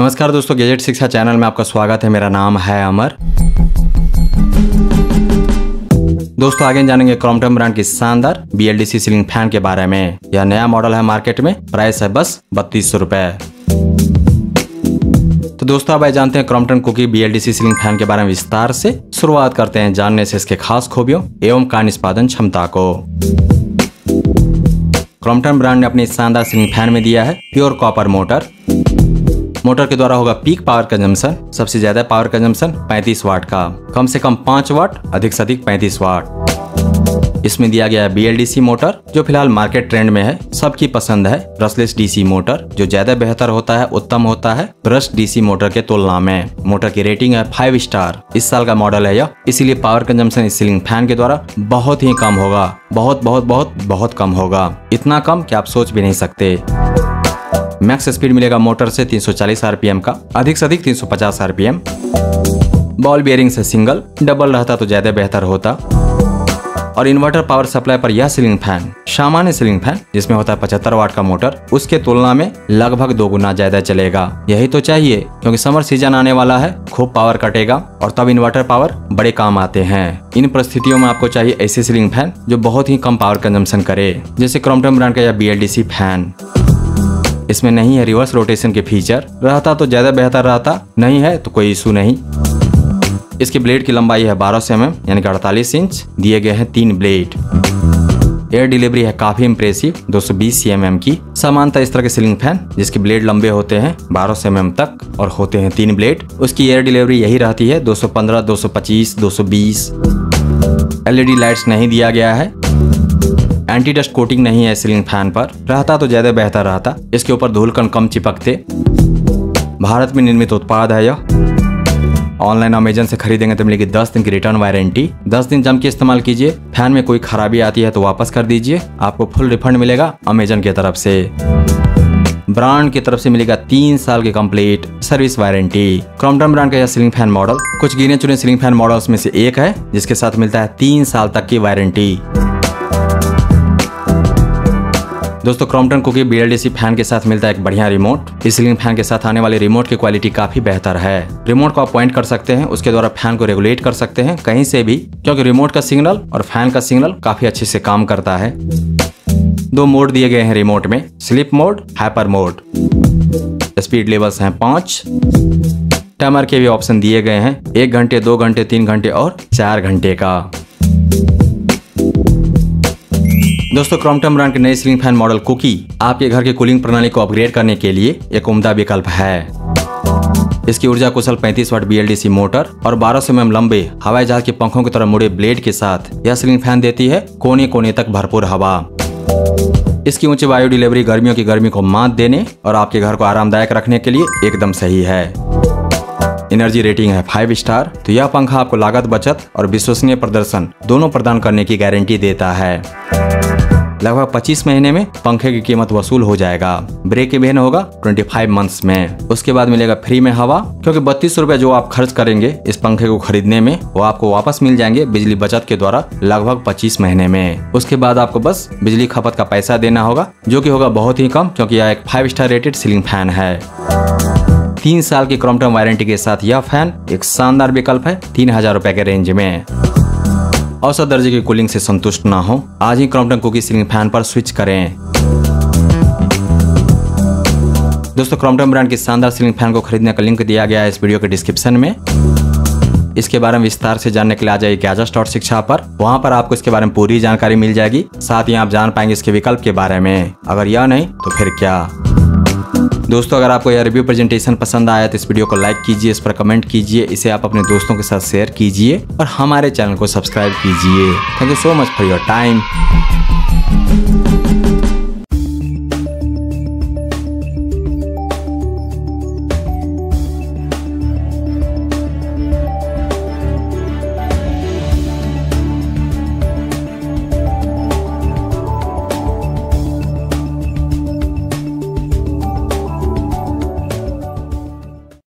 नमस्कार दोस्तों गैजेट शिक्षा चैनल में आपका स्वागत है। मेरा नाम है अमर। दोस्तों, आगे जानेंगे क्रॉम्पटन ब्रांड की शानदार B L D C ceiling fan के बारे में। यह नया मॉडल है मार्केट में। प्राइस है बस बत्तीस सौ रुपए। तो दोस्तों, अब आइए जानते हैं क्रॉम्पटन कुकी बी सीलिंग फ़ैन के बारे में विस्तार से। शुरुआत करते हैं जानने से इसके खास खूबियों एवं का निष्पादन क्षमता को। क्रॉम्पटन ब्रांड ने अपनी शानदार सीलिंग फ़ैन में दिया है प्योर कॉपर मोटर मोटर के द्वारा होगा पीक पावर कंजम्पशन सबसे ज़्यादा पावर कंजम्पशन 35 वाट का। कम से कम 5 वाट अधिक से अधिक 35 वाट इसमें दिया गया है BLDC मोटर जो फ़िलहाल मार्केट ट्रेंड में है, सबकी पसंद है ब्रशलेस डीसी मोटर जो ज़्यादा बेहतर होता है, उत्तम होता है ब्रश डीसी मोटर के तुलना में। मोटर की रेटिंग है फाइव स्टार इस साल का मॉडल है यह, इसीलिए पावर कंजम्पशन इस सीलिंग फ़ैन के द्वारा बहुत ही कम होगा। बहुत बहुत बहुत बहुत कम होगा। इतना कम कि आप सोच भी नहीं सकते। मैक्स स्पीड मिलेगा मोटर से 340 आरपीएम का, अधिक से अधिक 350 आरपीएम। बॉल बियरिंग से सिंगल, डबल रहता तो ज़्यादा बेहतर होता। और इन्वर्टर पावर सप्लाई पर यह सीलिंग फ़ैन, सामान्य सीलिंग फ़ैन, जिसमें होता है पचहत्तर वाट का मोटर, उसके तुलना में लगभग दो गुना ज़्यादा चलेगा। यही तो चाहिए, क्योंकि समर सीज़न आने वाला है, खूब पावर कटेगा, और तब इन्वर्टर पावर बड़े काम आते हैं। इन परिस्थितियों में आपको चाहिए ऐसे सीलिंग फ़ैन, जो बहुत ही कम पावर कंजम्पशन करे, जैसे क्रॉम्पटन ब्रांड का या BLDC फ़ैन। इसमें नहीं है रिवर्स रोटेशन के फीचर रहता तो ज़्यादा बेहतर रहता नहीं है तो कोई इशू नहीं। इसके ब्लेड की लंबाई है 12 से एम यानी कि अड़तालीस इंच। दिए गए हैं तीन ब्लेड एयर डिलीवरी है काफ़ी इम्प्रेसिव 220 बीस की। समानता इस तरह के सीलिंग फ़ैन जिसके ब्लेड लंबे होते हैं 12 से mm तक और होते हैं तीन ब्लेड उसकी एयर डिलीवरी यही रहती है 215, 225, 220 एलईडी लाइट्स नहीं दिया गया है। एंटी डस्ट कोटिंग नहीं है सीलिंग फ़ैन पर। रहता तो ज़्यादा बेहतर रहता। इसके ऊपर धूलकण कम चिपकते। भारत में निर्मित उत्पाद है यह। ऑनलाइन अमेजन से खरीदेंगे तो मिलेगी 10 दिन की रिटर्न वारंटी 10 दिन जम के इस्तेमाल कीजिए। फ़ैन में कोई खराबी आती है तो वापस कर दीजिए। आपको फुल रिफंड मिलेगा अमेजन की तरफ़ से। ब्रांड की तरफ़ से मिलेगा तीन साल की complete service warranty Crompton brand का यह सीलिंग फ़ैन मॉडल कुछ गिने चुने सीलिंग फ़ैन मॉडल्स में से एक है, जिसके साथ मिलता है तीन साल तक की वारंटी दोस्तों क्रॉम्पटन कुकी बीएलडीसी फ़ैन के साथ मिलता है एक बढ़िया रिमोट सीलिंग फ़ैन के साथ आने वाले रिमोट की क्वालिटी काफ़ी बेहतर है। रिमोट को आप पॉइंट कर सकते हैं, उसके द्वारा फ़ैन को रेगुलेट कर सकते हैं, कहीं से भी, क्योंकि रिमोट का सिग्नल और फ़ैन का सिग्नल काफ़ी अच्छे से काम करता है। दो मोड दिए गए हैं रिमोट में sleep mode hyper mode speed levels हैं पाँच। टाइमर के भी ऑप्शन दिए गए हैं, एक घंटे, दो घंटे, तीन घंटे और चार घंटे का। दोस्तों क्रॉम्पटन ब्रांड के नए सीलिंग फ़ैन मॉडल कुकी आपके घर की कूलिंग प्रणाली को अपग्रेड करने के लिए एक उम्दा विकल्प है। इसकी ऊर्जा कुशल 35 वाट बीएलडीसी मोटर और 12 सौ एम लंबे हवाई जहाज़ के पंखों की तरह मुड़े ब्लेड के साथ यह सीलिंग फ़ैन देती है कोने कोने तक भरपूर हवा। इसकी ऊँची वायु डिलीवरी गर्मियों की गर्मी को मात देने और आपके घर को आरामदायक रखने के लिए एकदम सही है। एनर्जी रेटिंग है फाइव स्टार तो यह पंखा आपको लागत, बचत और विश्वसनीय प्रदर्शन दोनों प्रदान करने की गारंटी देता है। लगभग 25 महीने में पंखे की कीमत वसूल हो जाएगा। ब्रेक इवेन होगा 25 मंथ्स में। उसके बाद मिलेगा फ्री में हवा, क्योंकि बत्तीस रूपए जो आप खर्च करेंगे इस पंखे को खरीदने में, वो आपको वापस मिल जाएँगे बिजली बचत के द्वारा लगभग 25 महीने में। उसके बाद आपको बस बिजली खपत का पैसा देना होगा, जो की होगा बहुत ही कम, क्योंकि यह एक five star rated ceiling fan है। तीन साल की क्रॉम्पटन वारंटी के साथ यह फ़ैन एक शानदार विकल्प है तीन हज़ार रूपए के रेंज में। औसत दर्जे की कूलिंग से संतुष्ट ना हो। आज ही क्रॉम्पटन कुकी सीलिंग फ़ैन पर स्विच करें। दोस्तों क्रॉम्पटन ब्रांड की शानदार सीलिंग फ़ैन को खरीदने का लिंक दिया गया है इस वीडियो के डिस्क्रिप्शन में। इसके बारे में विस्तार से जानने के लिए आ जाइए गैजेट डॉट शिक्षा पर। वहाँ पर आपको इसके बारे में पूरी जानकारी मिल जाएगी। साथ ही आप जान पाएँगे इसके विकल्प के बारे में। अगर यह नहीं तो फिर क्या? दोस्तों, अगर आपको यह रिव्यू प्रेजेंटेशन पसंद आया तो इस वीडियो को लाइक कीजिए, इस पर कमेंट कीजिए, इसे आप अपने दोस्तों के साथ शेयर कीजिए और हमारे चैनल को सब्सक्राइब कीजिए। Thank you so much for your time